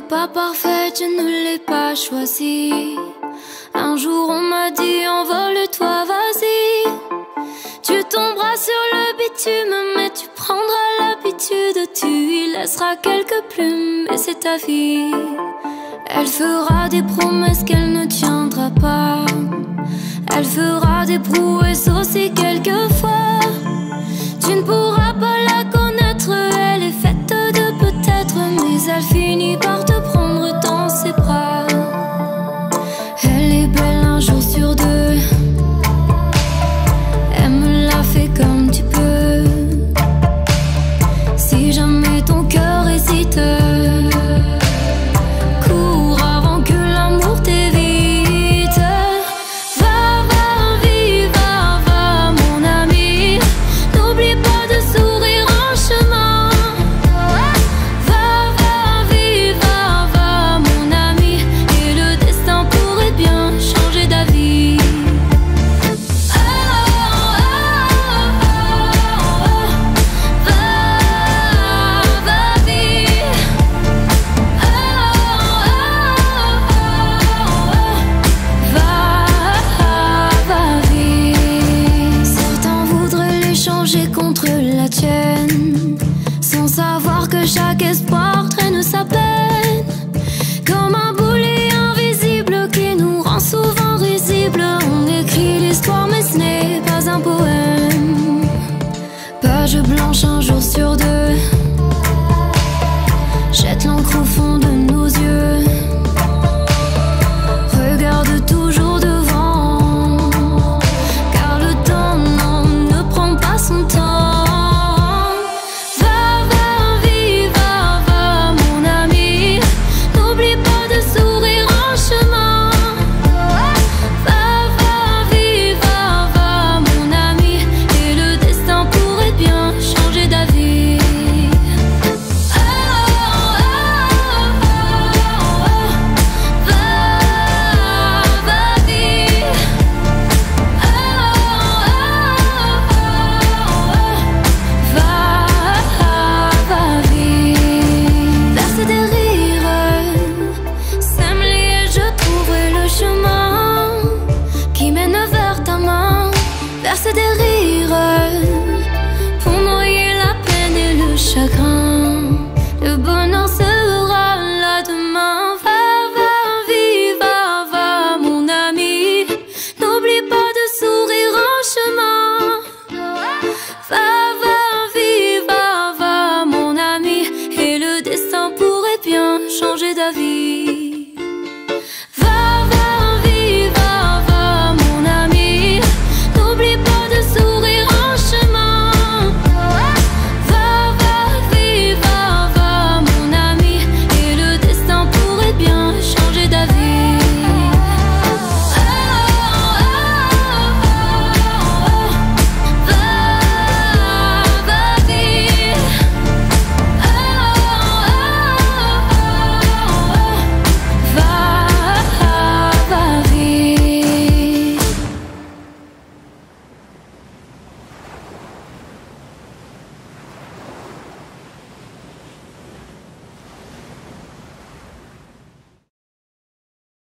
pas parfait, je ne l'ai pas choisi. Un jour on m'a dit envole-toi, vas-y. Tu tomberas sur le bitume, mais tu prendras l'habitude. Tu y laisseras quelques plumes, et c'est ta vie. Elle fera des promesses qu'elle ne tiendra pas. Elle fera des prouesses aussi contre la tienne. Sans savoir que chaque espoir traîne sa peine. Comme un boulet invisible qui nous rend souvent risible On écrit l'histoire mais ce n'est pas un poème. Page blanche un jour sur deux. sometimes verse des rires.